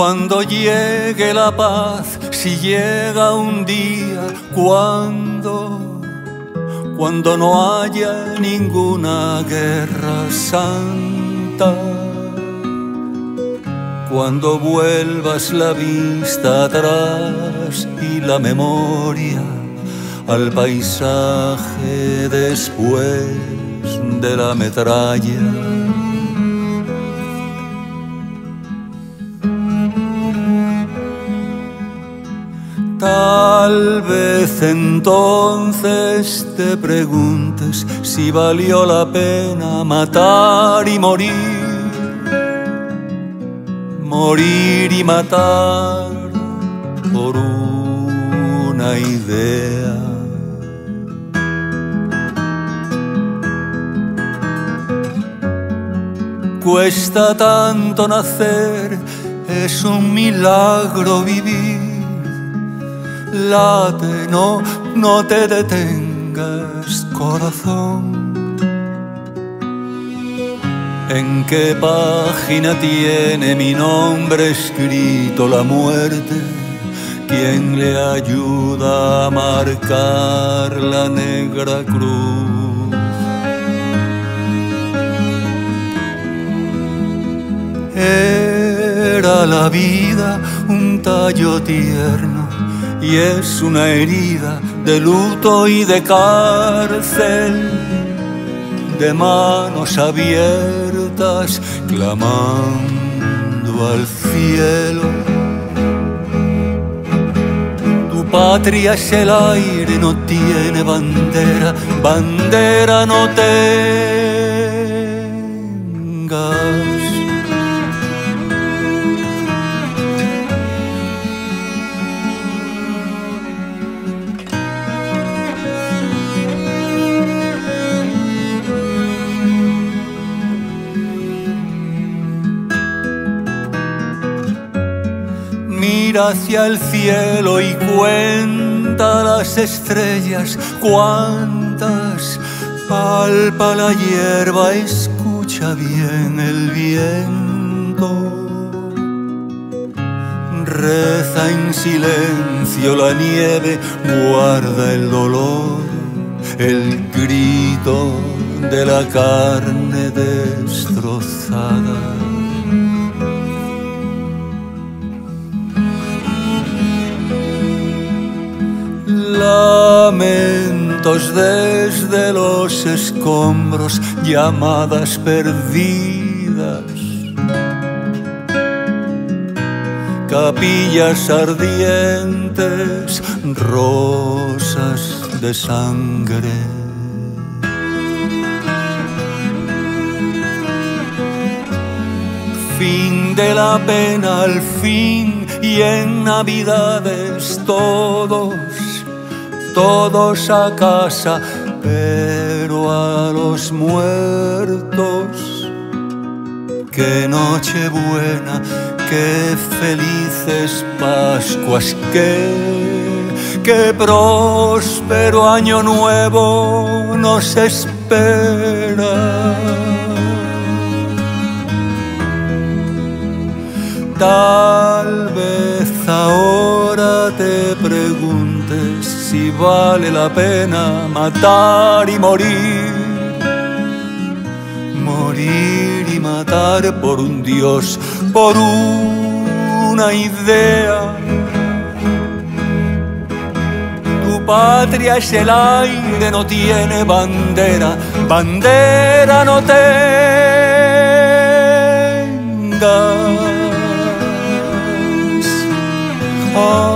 Cuando llegue la paz, si llega un día, cuando, cuando no haya ninguna guerra santa, cuando vuelvas la vista atrás y la memoria al paisaje después de la metralla Tal vez entonces te preguntes si valió la pena matar y morir, morir y matar por una idea. Cuesta tanto nacer, es un milagro vivir late, no, no te detengas, corazón. ¿En qué página tiene mi nombre escrito la muerte? ¿Quién le ayuda a marcar la negra cruz? Era la vida un tallo tierno y es una herida de luto y de cárcel, de manos abiertas clamando al cielo. Tu patria es el aire, no tiene bandera, bandera no tengas. Hacia el cielo y cuenta las estrellas, cuántas palpa la hierba, escucha bien el viento. Reza en silencio la nieve, guarda el dolor, el grito de la carne destrozada. Lamentos desde los escombros, llamadas perdidas, capillas ardientes, rosas de sangre. Fin de la pena al fin y en Navidades todos todos a casa, pero a los muertos. Qué noche buena, qué felices Pascuas, qué, qué próspero año nuevo nos espera. Si vale la pena matar y morir. Morir y matar por un Dios, por una idea. Tu patria es el aire, no tiene bandera, bandera no tengas. Ah.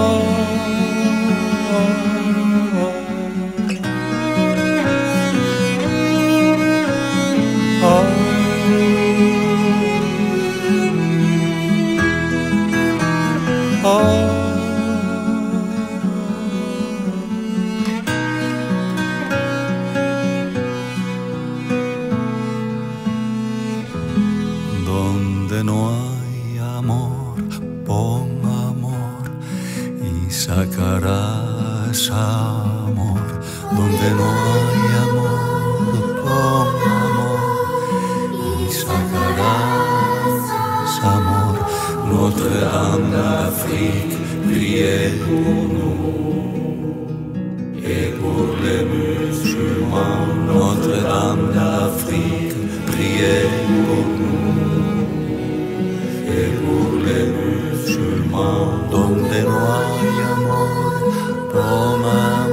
Oh. no hay amor, pon amor y sacarás amor. Donde no hay amor, pon amor. Notre-Dame d'Afrique, priez pour nous. Et pour les musulmans, Notre-Dame d'Afrique, priez pour nous. Et pour les musulmans, donde no hay amor, toma amor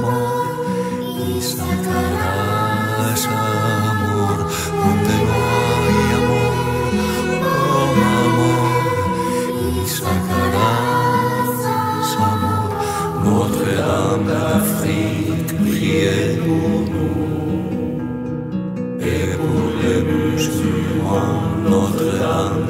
Notre-Dame d'Afrique, priez pour nous. Et pour les musulmans, Notre-Dame